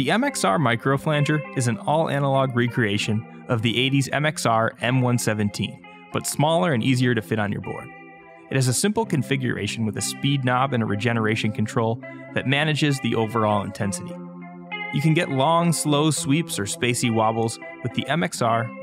The MXR Micro Flanger is an all analog recreation of the 80s MXR M117, but smaller and easier to fit on your board. It has a simple configuration with a speed knob and a regeneration control that manages the overall intensity. You can get long, slow sweeps or spacey wobbles with the MXR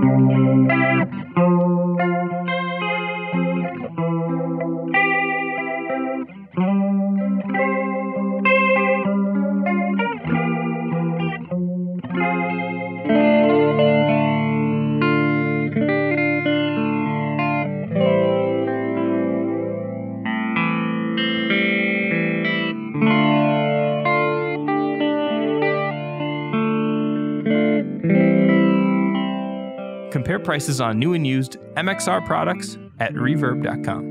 Micro Flanger. Compare prices on new and used MXR products at reverb.com.